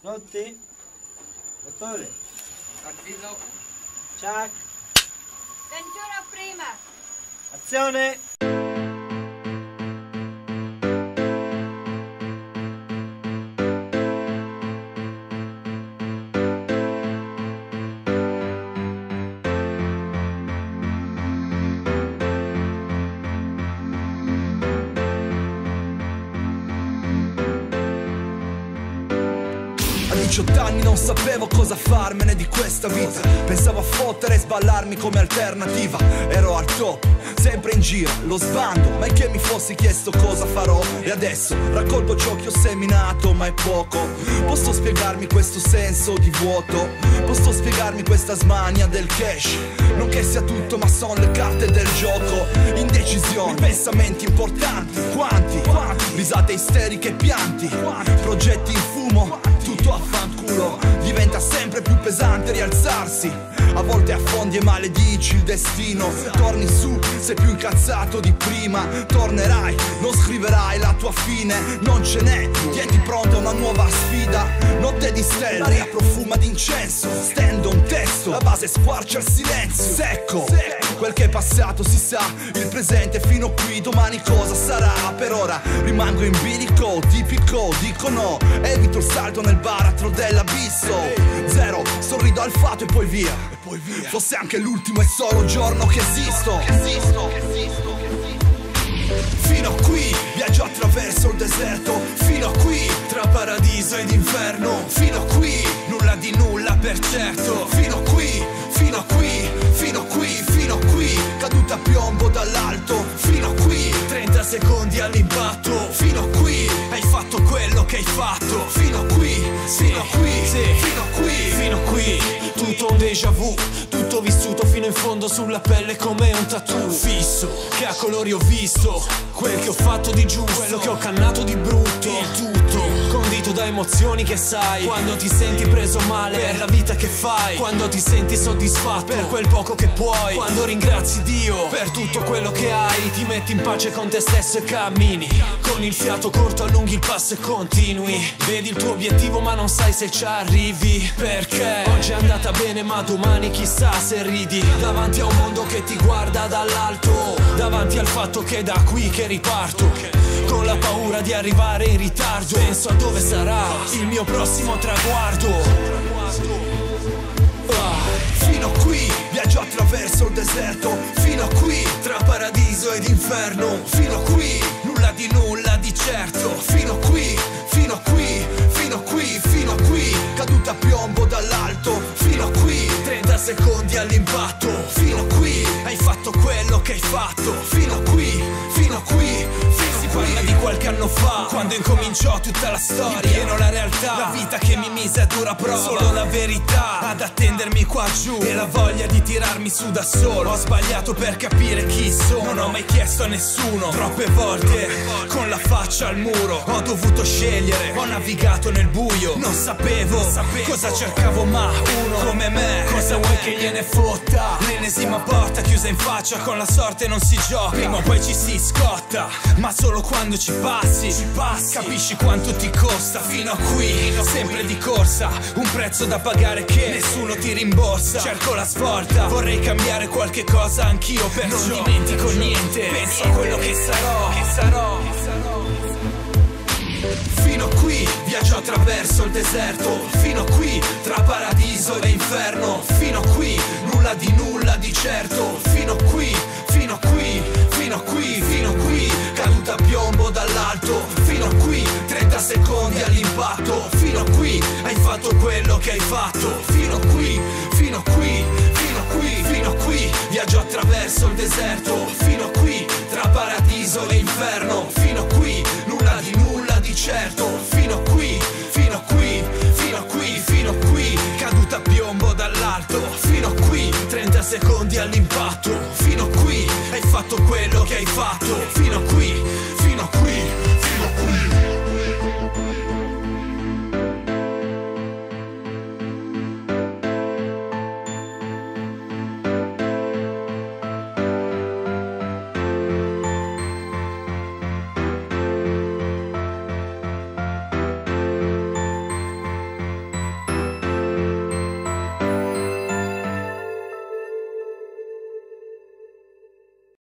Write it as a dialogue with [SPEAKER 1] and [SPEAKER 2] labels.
[SPEAKER 1] Pronti? Dottore,
[SPEAKER 2] Avviso.
[SPEAKER 1] Chuck,
[SPEAKER 3] Ventura prima!
[SPEAKER 1] azione!
[SPEAKER 4] 18 anni non sapevo cosa farmene di questa vita. Pensavo a fottere e sballarmi come alternativa. Ero al top, sempre in giro, lo sbando Mai che mi fossi chiesto cosa farò. E adesso raccolgo ciò che ho seminato ma è poco. Posso spiegarmi questo senso di vuoto Posso spiegarmi questa smania del cash? Non che sia tutto ma sono le carte del gioco. Indecisioni, pensamenti importanti. Quanti? Risate isteriche e pianti. Progetti in fumo tutto a fanculo. Diventa sempre più pesante rialzarsi. A volte affondi e maledici il destino. Torni su, sei più incazzato di prima. Tornerai, non scriverai la tua fine. Non ce n'è, tieni pronta una nuova sfida. Notte di stelle, l'aria profuma d'incenso Stendo un testo, la base squarcia il silenzio. Secco, quel che è passato si sa. Il presente fino qui, domani cosa sarà? Per ora rimango in bilico, tipico, dico no. Evito il salto nel baratro dell'abisso. Zero, sorrido al fatto e poi via. Fosse anche l'ultimo e solo giorno che esisto. Fino a qui, viaggio attraverso il deserto. Fino a qui, tra paradiso ed inferno nulla per certo. Fino qui, fino qui, fino qui, fino qui. Caduta a piombo dall'alto. Fino qui, 30 secondi all'impatto. Fino qui, hai fatto quello che hai fatto. Fino qui, fino qui, fino qui
[SPEAKER 5] Fino qui, tutto un déjà vu Tutto vissuto fino in fondo sulla pelle come un tattoo. Fisso, che a colori ho visto. Quel che ho fatto di giusto Quello che ho cannato di brutto. Il tutto, condito da emozioni che sai. Quando ti senti preso male per la vita che fai. Quando ti senti soddisfatto per quel poco che puoi. Quando ringrazi Dio per tutto quello che hai. Ti metti in pace con te stesso e cammini. Con il fiato corto allunghi il passo e continui. Vedi il tuo obiettivo ma non sai se ci arrivi. Perché oggi è andata bene ma domani chissà se ridi. Davanti a un mondo che ti guarda dall'alto. Davanti al fatto che da qui che riparto Con la paura di arrivare in ritardo. Penso a dove sarà il mio prossimo traguardo. Ah.
[SPEAKER 4] Fino a qui, viaggio attraverso il deserto. Fino a qui, tra paradiso ed inferno. Fino a qui, nulla di nulla di certo. Fino a qui, fino a qui, fino a qui, fino a qui. Caduta a piombo dall'alto. Fino a qui, 30 secondi all'impatto. Fino a qui, hai fatto quello che hai fatto. Fino
[SPEAKER 5] anno fa Quando incominciò tutta la storia. Pieno la realtà La vita che mi mise a dura prova. Solo la verità Ad attendermi qua giù. E la voglia di tirarmi su da solo. Ho sbagliato per capire chi sono. Non ho mai chiesto a nessuno. Troppe volte Con la faccia al muro Ho dovuto scegliere. Ho navigato nel buio Non sapevo, Cosa cercavo ma uno Come me. Cosa vuoi che gliene fotta? L'ennesima porta chiusa in faccia Con la sorte non si gioca. Prima o poi ci si scotta Ma solo quando ci passi, ci passi. Capisci quanto ti costa Fino a qui, sempre di corsa Un prezzo da pagare che nessuno ti rimborsa. Cerco la svolta Vorrei cambiare qualche cosa anch'io Perciò non dimentico niente. Penso a quello che sarò. Che sarò.
[SPEAKER 4] Fino a qui, viaggio attraverso il deserto. Fino a qui, tra paradiso e inferno fatto quello che hai fatto Fino a qui, fino a qui, fino a qui, fino a qui Viaggio attraverso il deserto Fino a qui, tra paradiso e inferno Fino a qui, nulla di nulla di certo Fino a qui, fino a qui, fino a qui, fino a qui Caduta a piombo dall'alto Fino a qui, 30 secondi all'impatto Fino a qui, hai fatto quello che hai fatto Fino a qui,